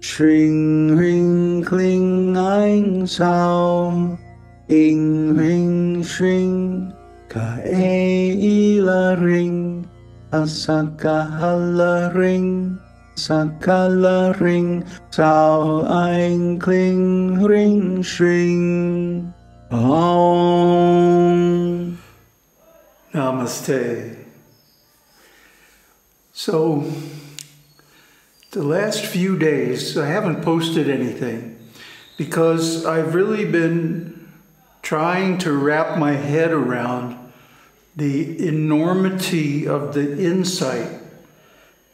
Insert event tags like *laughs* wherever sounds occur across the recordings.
Shring ring kling ein sao ing ring shring ka e ila ring. Asaka ring sakala ring. Sao ein kling ring shring. Om Namaste. So, the last few days, I haven't posted anything because I've really been trying to wrap my head around the enormity of the insight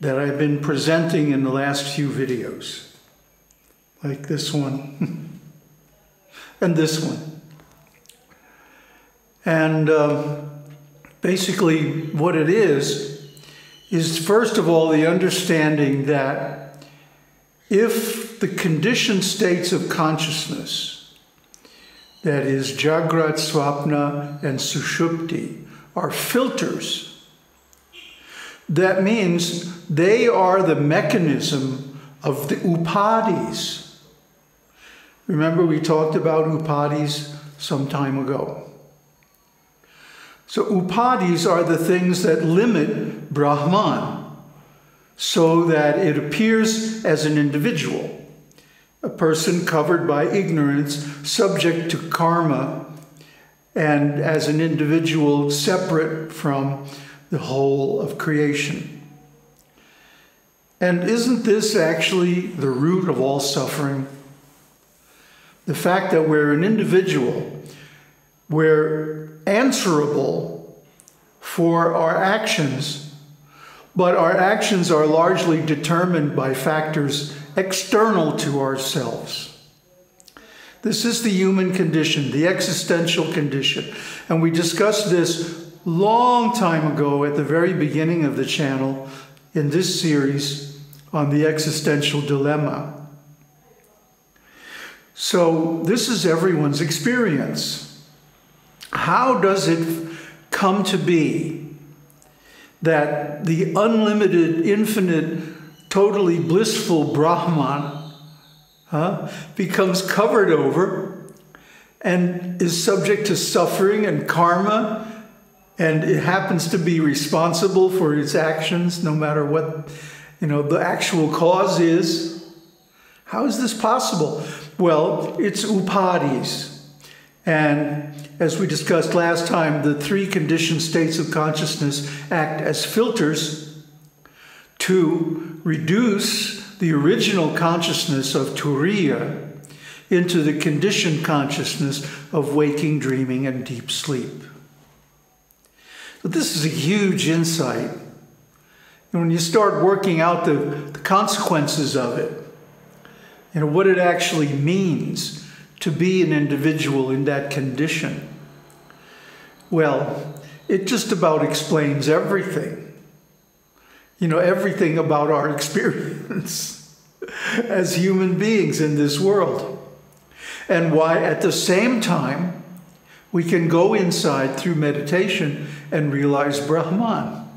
that I've been presenting in the last few videos, like this one *laughs* and this one. And um, basically, what it is, is first of all the understanding that if the conditioned states of consciousness, that is Jagrat, Swapna, and Sushupti, are filters, that means they are the mechanism of the upadhis. Remember, we talked about upadhis some time ago. So upadhis are the things that limit Brahman so that it appears as an individual, a person covered by ignorance, subject to karma, and as an individual separate from the whole of creation. And isn't this actually the root of all suffering? The fact that we're an individual, we're answerable for our actions, but our actions are largely determined by factors external to ourselves. This is the human condition, the existential condition. And we discussed this long time ago at the very beginning of the channel in this series on the existential dilemma. So, this is everyone's experience. How does it come to be that the unlimited, infinite, totally blissful Brahman huh, becomes covered over and is subject to suffering and karma, and it happens to be responsible for its actions no matter what you know the actual cause is? How is this possible? Well, it's upadhis. And as we discussed last time, the three conditioned states of consciousness act as filters to reduce the original consciousness of Turiya into the conditioned consciousness of waking, dreaming, and deep sleep. So this is a huge insight. And when you start working out the, the consequences of it, you know, what it actually means to be an individual in that condition? Well, it just about explains everything. You know, everything about our *laughs* experience as human beings in this world. And why, at the same time, we can go inside through meditation and realize Brahman.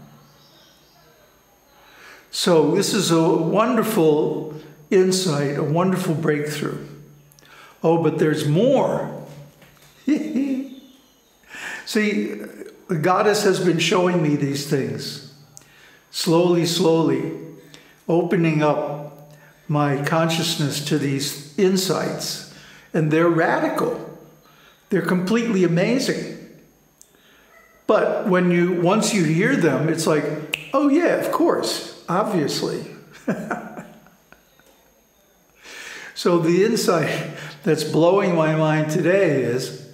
So, this is a wonderful insight, a wonderful breakthrough. Oh, but there's more. *laughs* See, the goddess has been showing me these things slowly, slowly, opening up my consciousness to these insights. And they're radical, they're completely amazing. But when you once you hear them, it's like, oh yeah, of course, obviously. *laughs* so the insight that's blowing my mind today is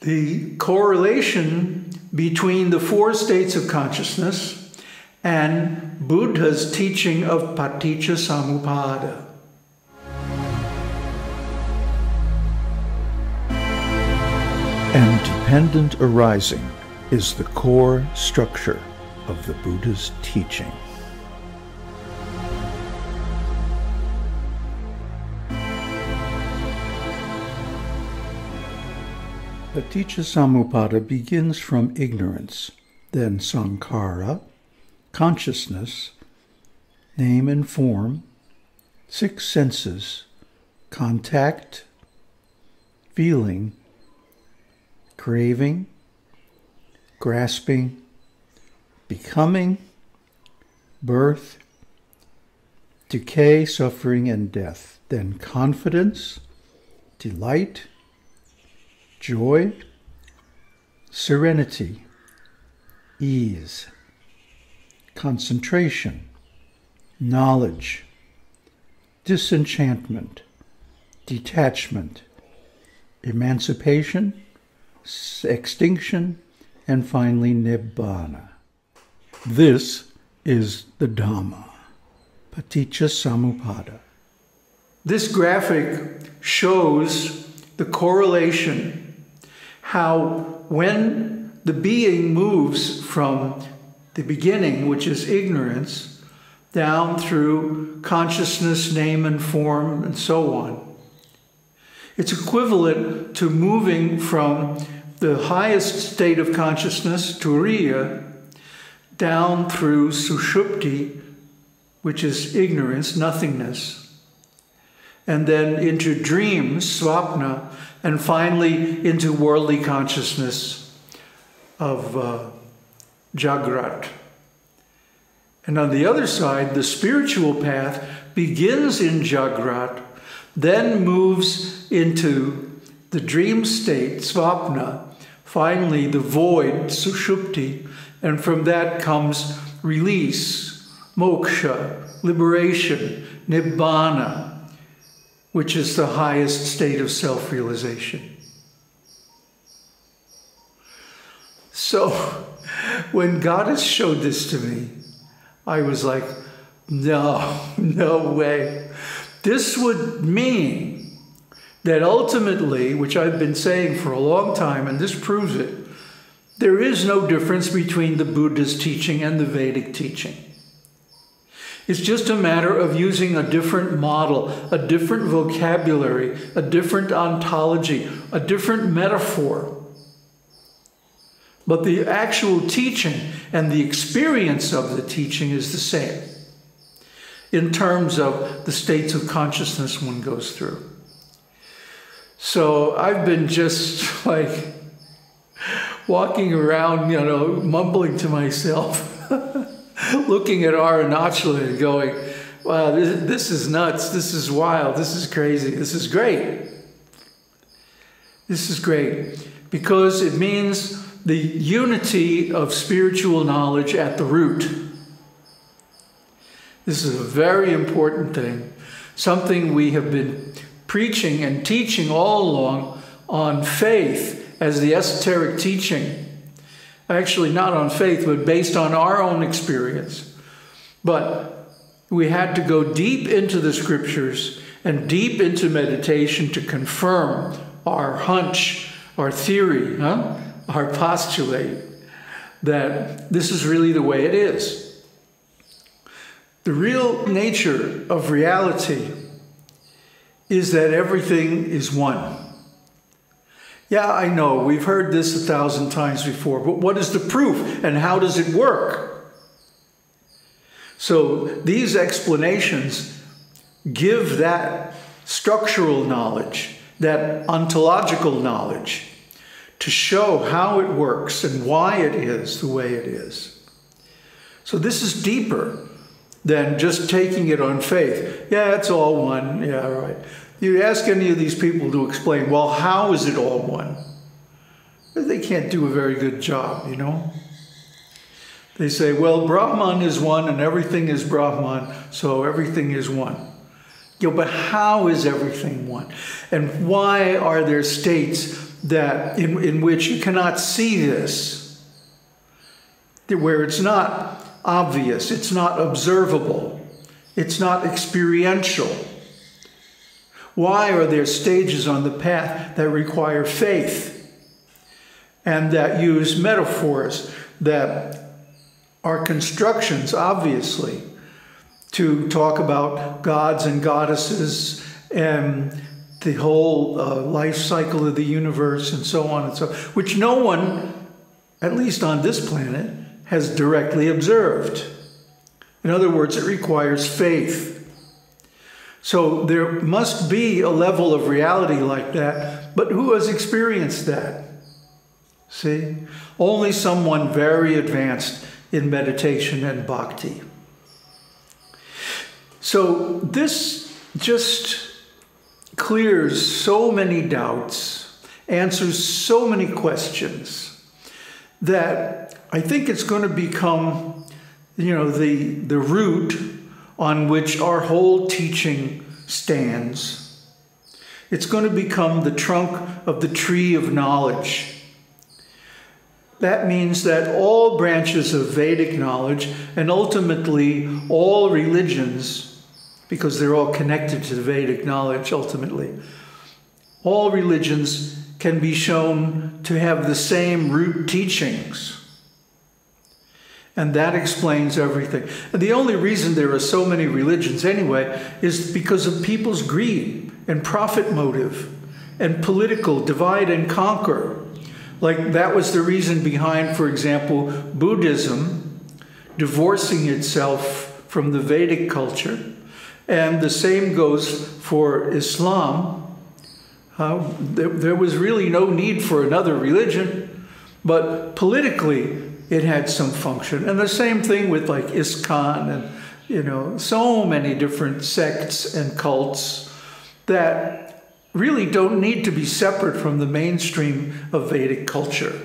the correlation between the four states of consciousness and Buddha's teaching of Paticca Samuppada. And dependent arising is the core structure of the Buddha's teaching. Paticca Samuppada begins from ignorance, then sankhara, consciousness, name and form, Six senses contact, feeling, craving, grasping, becoming, birth, decay, suffering, and death. Then confidence, delight, joy, serenity, ease, concentration, knowledge, disenchantment, detachment, emancipation, extinction, and finally nibbana. This is the Dhamma, Paticca Samuppada. This graphic shows the correlation, how when the being moves from the beginning, which is ignorance, down through consciousness, name and form, and so on. It's equivalent to moving from the highest state of consciousness, turiya, down through sushupti, which is ignorance, nothingness, and then into dreams, swapna, and finally into worldly consciousness of uh, jagrat. And on the other side, the spiritual path begins in jagrat, then moves into the dream state, svapna, finally the void, sushupti, and from that comes release, moksha, liberation, nibbana, which is the highest state of self realization. So, when Goddess showed this to me, I was like, no, *laughs* no way. This would mean that ultimately, which I've been saying for a long time, and this proves it, there is no difference between the Buddha's teaching and the Vedic teaching. It's just a matter of using a different model, a different vocabulary, a different ontology, a different metaphor. But the actual teaching and the experience of the teaching is the same in terms of the states of consciousness one goes through. So I've been just *laughs* like walking around, you know, mumbling to myself. *laughs* *laughs* looking at Arunachala and going, wow, this, this is nuts. This is wild. This is crazy. This is great. This is great because it means the unity of spiritual knowledge at the root. This is a very important thing, something we have been preaching and teaching all along on faith as the esoteric teaching Actually, not on faith, but based on our own experience. But we had to go deep into the scriptures and deep into meditation to confirm our hunch, our theory, huh? our postulate that this is really the way it is. The real nature of reality is that everything is one. Yeah, I know, we've heard this a thousand times before, but what is the proof and how does it work? So these explanations give that structural knowledge, that ontological knowledge, to show how it works and why it is the way it is. So this is deeper than just taking it on faith. Yeah, it's all one. Yeah, right. You ask any of these people to explain, well, how is it all one? They can't do a very good job, you know? They say, well, Brahman is one and everything is Brahman, so everything is one. You know, but how is everything one? And why are there states that in, in which you cannot see this? Where it's not obvious, it's not observable, it's not experiential. Why are there stages on the path that require faith and that use metaphors that are constructions, obviously, to talk about gods and goddesses and the whole uh, life cycle of the universe and so on and so which no one, at least on this planet, has directly observed. In other words, it requires faith. So there must be a level of reality like that, but who has experienced that? See? Only someone very advanced in meditation and bhakti. So this just clears so many doubts, answers so many questions that I think it's going to become, you know, the, the root on which our whole teaching stands. It's going to become the trunk of the tree of knowledge. That means that all branches of Vedic knowledge and ultimately all religions, because they're all connected to the Vedic knowledge ultimately, all religions can be shown to have the same root teachings. And that explains everything. And the only reason there are so many religions anyway is because of people's greed and profit motive and political divide and conquer. Like that was the reason behind, for example, Buddhism divorcing itself from the Vedic culture. And the same goes for Islam. Uh, there, there was really no need for another religion, but politically, it had some function. And the same thing with like ISKCON and, you know, so many different sects and cults that really don't need to be separate from the mainstream of Vedic culture.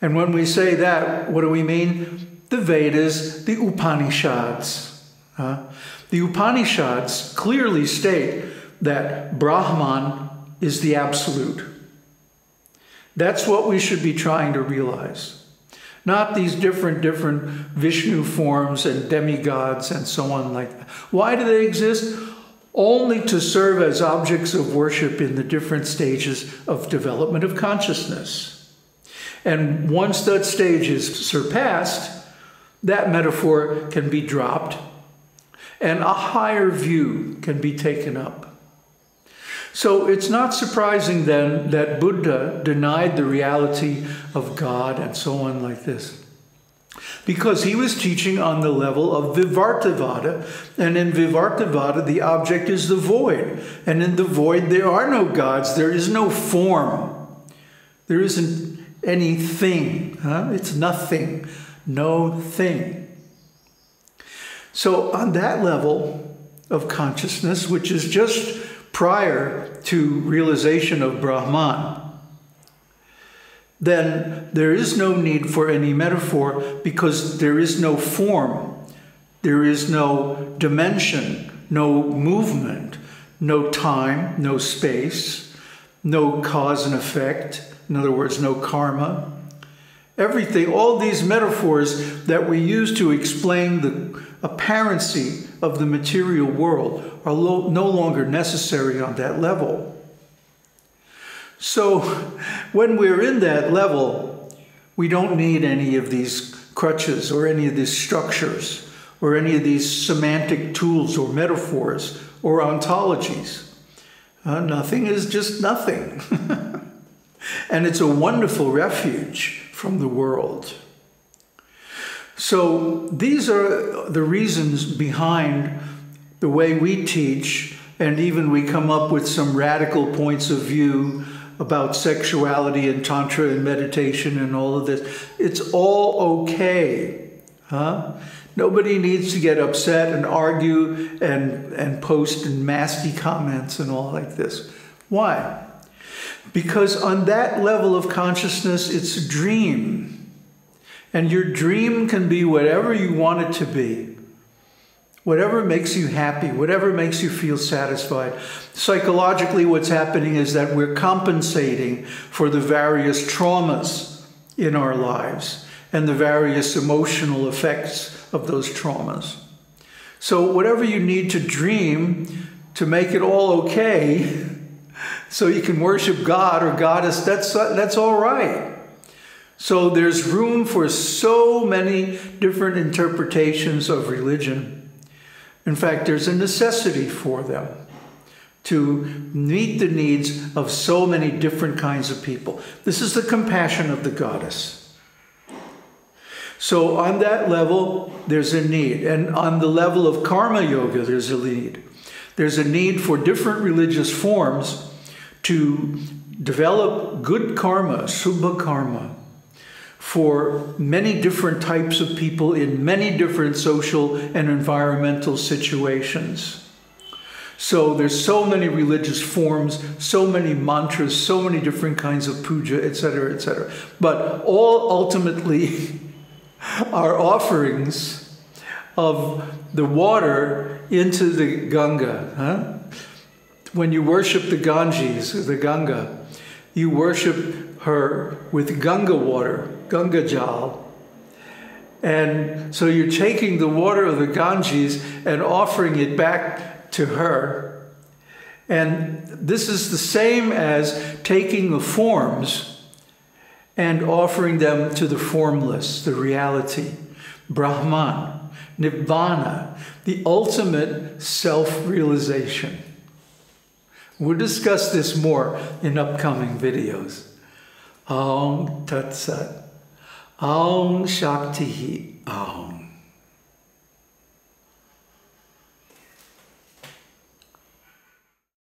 And when we say that, what do we mean? The Vedas, the Upanishads. Uh, the Upanishads clearly state that Brahman is the absolute. That's what we should be trying to realize not these different different Vishnu forms and demigods and so on like that. Why do they exist? Only to serve as objects of worship in the different stages of development of consciousness. And once that stage is surpassed, that metaphor can be dropped and a higher view can be taken up. So it's not surprising then that Buddha denied the reality of God and so on like this. Because he was teaching on the level of Vivartavada, and in Vivartavada, the object is the void. And in the void, there are no gods, there is no form, there isn't anything. Huh? It's nothing, no thing. So, on that level of consciousness, which is just prior to realization of Brahman, then there is no need for any metaphor because there is no form, there is no dimension, no movement, no time, no space, no cause and effect, in other words, no karma. Everything, all these metaphors that we use to explain the apparency of the material world are no longer necessary on that level. So, when we're in that level, we don't need any of these crutches or any of these structures or any of these semantic tools or metaphors or ontologies. Uh, nothing is just nothing. *laughs* and it's a wonderful refuge from the world. So, these are the reasons behind the way we teach, and even we come up with some radical points of view about sexuality and tantra and meditation and all of this. It's all okay, huh? Nobody needs to get upset and argue and, and post nasty comments and all like this. Why? Because on that level of consciousness, it's a dream. And your dream can be whatever you want it to be. Whatever makes you happy, whatever makes you feel satisfied. Psychologically, what's happening is that we're compensating for the various traumas in our lives and the various emotional effects of those traumas. So, whatever you need to dream to make it all okay, *laughs* so you can worship God or Goddess, that's, that's all right. So, there's room for so many different interpretations of religion. In fact, there's a necessity for them to meet the needs of so many different kinds of people. This is the compassion of the goddess. So, on that level, there's a need. And on the level of karma yoga, there's a need. There's a need for different religious forms to develop good karma, subha karma, for many different types of people in many different social and environmental situations. So there's so many religious forms, so many mantras, so many different kinds of puja, etc., etc. But all ultimately *laughs* are offerings of the water into the Ganga. Huh? When you worship the Ganges, the Ganga, you worship her with Ganga water, Ganga Jal. And so you're taking the water of the Ganges and offering it back to her. And this is the same as taking the forms and offering them to the formless, the reality, Brahman. Nibbana, the ultimate self realization. We'll discuss this more in upcoming videos. Om Tat Sat. Om Shakti Om.